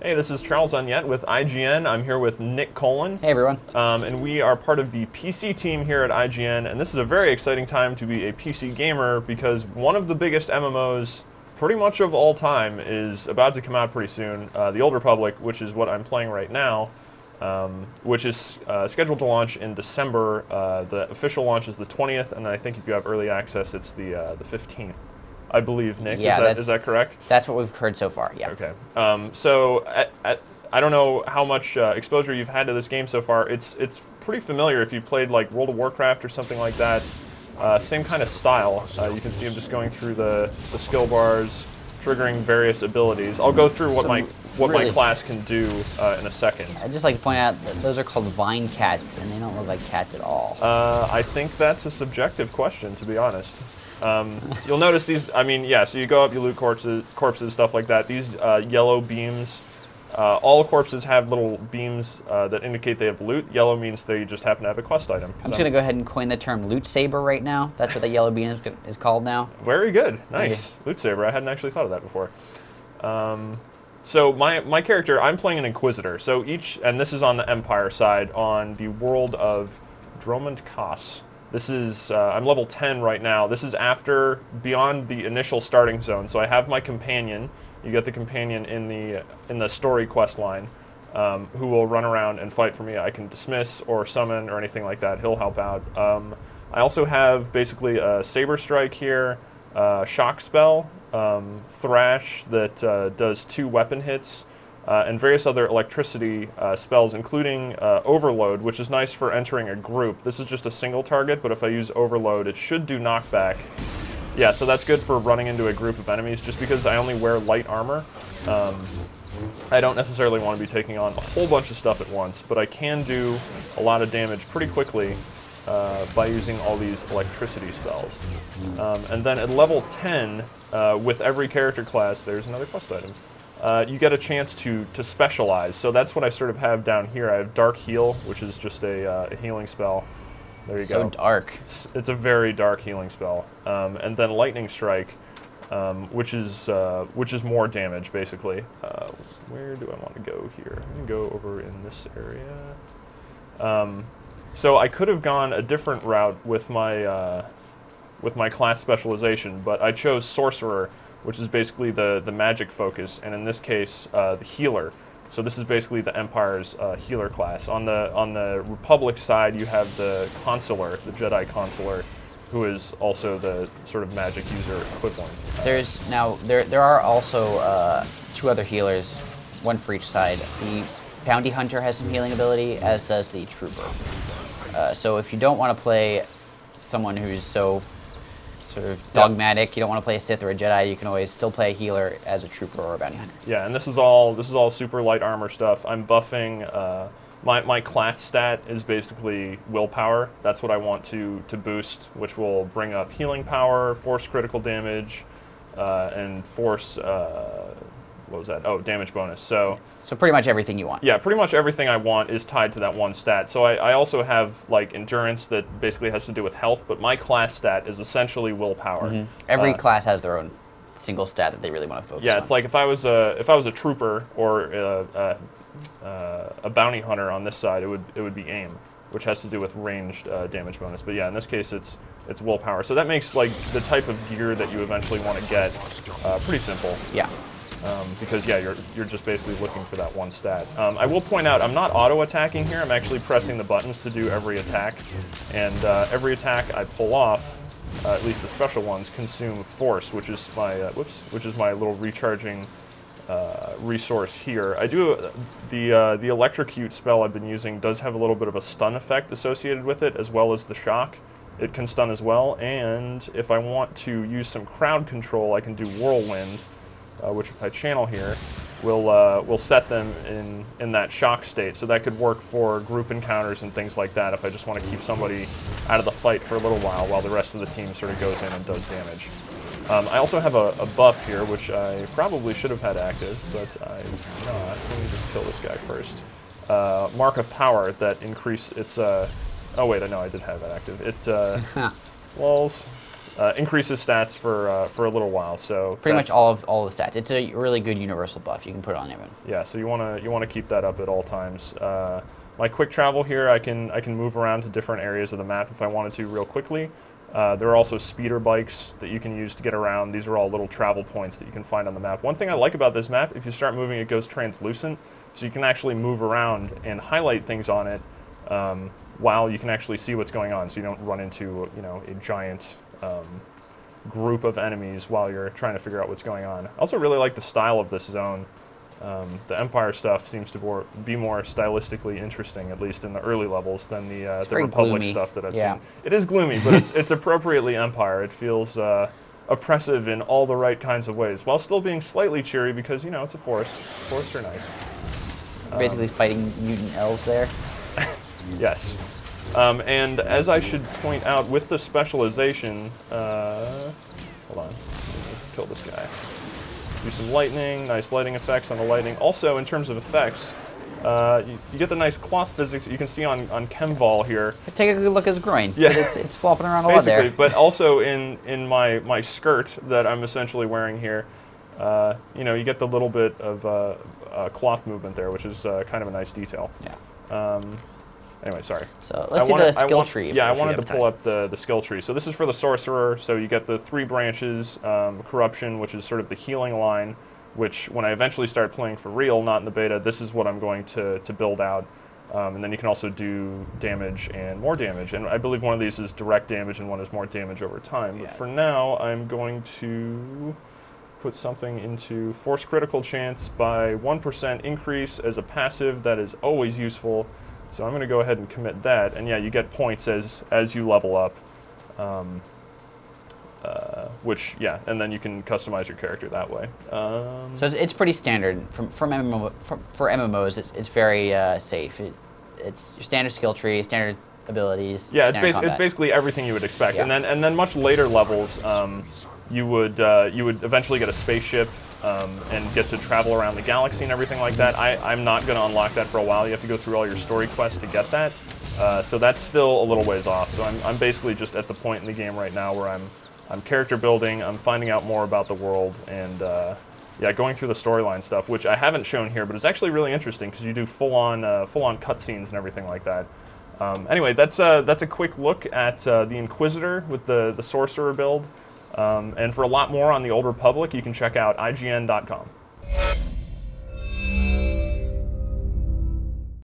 Hey, this is Charles Onyett with IGN. I'm here with Nick Kolan. Hey everyone. Um, and we are part of the PC team here at IGN. And this is a very exciting time to be a PC gamer because one of the biggest MMOs, pretty much of all time, is about to come out pretty soon. Uh, the Old Republic, which is what I'm playing right now, um, which is uh, scheduled to launch in December. Uh, the official launch is the 20th, and I think if you have early access, it's the uh, the 15th. I believe, Nick. Yeah, is, that, that's- that correct? That's what we've heard so far. Yeah. Okay. Um, so at, at, I don't know how much uh, exposure you've had to this game so far. It's it's pretty familiar if you played like World of Warcraft or something like that. Uh, same kind of style. Uh, you can see him just going through the, the skill bars, triggering various abilities. I'll go through what my what my class can do uh, in a second. I'd just like to point out that those are called vine cats, and they don't look like cats at all. Uh, I think that's a subjective question, to be honest. Um, you'll notice these. I mean, yeah. So you go up, you loot corpses, corpses, stuff like that. These uh, yellow beams. Uh, all corpses have little beams uh, that indicate they have loot. Yellow means they just happen to have a quest item. I'm just gonna go ahead and coin the term loot saber right now. That's what the yellow bean is, is called now. Very good. Nice. Loot saber. I hadn't actually thought of that before. Um, so my my character, I'm playing an inquisitor. So each, and this is on the Empire side, on the world of Dromund Kaas. This is uh, I'm level 10 right now. This is after beyond the initial starting zone. So I have my companion. You get the companion in the in the story quest line. Um, who will run around and fight for me. I can dismiss or summon or anything like that. He'll help out. Um, I also have basically a Saber Strike here, uh, Shock Spell, um, Thrash that uh, does two weapon hits, uh, and various other electricity uh, spells, including uh, Overload, which is nice for entering a group. This is just a single target, but if I use Overload, it should do knockback. Yeah, so that's good for running into a group of enemies, just because I only wear light armor. Um, I don't necessarily want to be taking on a whole bunch of stuff at once, but I can do a lot of damage pretty quickly uh, by using all these electricity spells. Um, and then at level 10, uh, with every character class, there's another quest item. Uh, you get a chance to to specialize. So that's what I sort of have down here. I have Dark Heal, which is just a, uh, a healing spell. There you So go. So dark. It's, it's a very dark healing spell. Um, and then Lightning Strike, um, which is uh, which is more damage basically. Uh, where do I want to go here? I'm gonna go over in this area. Um, so I could have gone a different route with my uh, with my class specialization, but I chose Sorcerer, which is basically the the magic focus, and in this case, uh, the healer. So this is basically the Empire's uh, healer class. On the on the Republic side, you have the Consular, the Jedi Consular, who is also the sort of magic user equivalent. There's now there there are also uh, two other healers, one for each side. The bounty hunter has some healing ability, as does the trooper. Uh, so if you don't want to play someone who's so sort of dogmatic, you don't want to play a Sith or a Jedi, you can always still play a healer as a trooper or a bounty hunter. Yeah, and this is all this is all super light armor stuff. I'm buffing. Uh, my my class stat is basically willpower. That's what I want to to boost, which will bring up healing power, force critical damage, uh, and force. Uh, what was that? Oh, damage bonus. So So pretty much everything you want. yeah, pretty much everything I want is tied to that one stat. So I, I also have like endurance that basically has to do with health, but my class stat is essentially willpower. Every Uh, class has their own single stat that they really want to focus on. Yeah, on. it's like if I was a if I was a trooper or a, a, uh, a bounty hunter on this side, it would it would be aim, which has to do with ranged uh, damage bonus. But yeah, in this case, it's it's willpower. So that makes like the type of gear that you eventually want to get uh, pretty simple. yeah. Um, because yeah, you're you're just basically looking for that one stat. Um, I will point out I'm not auto attacking here. I'm actually pressing the buttons to do every attack, and uh, every attack I pull off, uh, at least the special ones, consume force, which is my uh, whoops, which is my little recharging uh, resource here. I do the uh, the electrocute spell I've been using does have a little bit of a stun effect associated with it, as well as the shock. It can stun as well, and if I want to use some crowd control, I can do whirlwind uh, which if I channel here, will uh, will set them in in that shock state. So that could work for group encounters and things like that. If I just want to keep somebody out of the fight for a little while, while the rest of the team sort of goes in and does damage. Um, I also have a, a buff here, which I probably should have had active, but I not. Let me just kill this guy first. Uh, Mark of Power that increase its. Uh, oh wait, I know I did have it active. It uh, walls. Uh, increases stats for uh, for a little while. So Pretty much all of all the stats. It's a really good universal buff. You can put it on everyone. Yeah, so you want to you want to keep that up at all times. Uh, my quick travel here, I can I can move around to different areas of the map if I wanted to real quickly. Uh, there are also speeder bikes that you can use to get around. These are all little travel points that you can find on the map. One thing I like about this map, if you start moving, it goes translucent, so you can actually move around and highlight things on it um, while you can actually see what's going on, so you don't run into you know a giant um, group of enemies while you're trying to figure out what's going on. I also really like the style of this zone. Um, the Empire stuff seems to more, be more stylistically interesting, at least in the early levels, than the, uh, the Republic gloomy. stuff that I've Yeah. seen. It is gloomy, but it's, it's appropriately Empire. It feels uh, oppressive in all the right kinds of ways, while still being slightly cheery because, you know, it's a forest. Forests are nice. Um, Basically fighting mutant elves there. Yes. Um, and as I should point out, with the specialization, uh, hold on, kill this guy. Do some lightning, nice lighting effects on the lightning. Also, in terms of effects, uh, you, you get the nice cloth physics you can see on, on Khem Val here. Take a good look at his groin. Yeah. It's, it's flopping around a lot there. but also in, in my, my skirt that I'm essentially wearing here, uh, you know, you get the little bit of uh, uh, cloth movement there, which is uh, kind of a nice detail. Yeah. Um, anyway, sorry. So let's I see wanted- the skill want- tree. Yeah, I wanted to pull time. up the, the skill tree. So this is for the sorcerer. So you get the three branches, um, corruption, which is sort of the healing line. Which, when I eventually start playing for real, not in the beta, this is what I'm going to to build out. Um, and then you can also do damage and more damage. And I believe one of these is direct damage and one is more damage over time. Yeah. But for now, I'm going to put something into force critical chance by 1% increase as a passive. That is always useful. So I'm going to go ahead and commit that. And yeah, you get points as, as you level up. Um, uh, which, yeah, and then you can customize your character that way. Um, So it's, it's pretty standard from from MMO from, for MMOs. It's, it's very uh, safe. It, it's your standard skill tree, standard abilities. Yeah, it's, standard bas- it's basically everything you would expect, and then and then much later levels, um, you would uh, you would eventually get a spaceship um, and get to travel around the galaxy and everything like that. I, I'm not going to unlock that for a while. You have to go through all your story quests to get that, uh, so that's still a little ways off. So I'm, I'm basically just at the point in the game right now where I'm I'm character building, I'm finding out more about the world, and uh, yeah, going through the storyline stuff, which I haven't shown here, but it's actually really interesting because you do full on uh, full on cutscenes and everything like that. Um, anyway, that's uh, that's a quick look at uh, the Inquisitor with the the sorcerer build. Um, and for a lot more on the Old Republic, you can check out IGN.com.